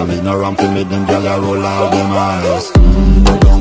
Cause me no to with them gyal a roll out them eyes. Mm,